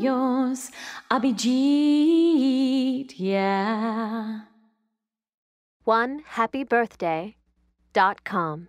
yours, Abhijit, yeah. One happy birthday dot com.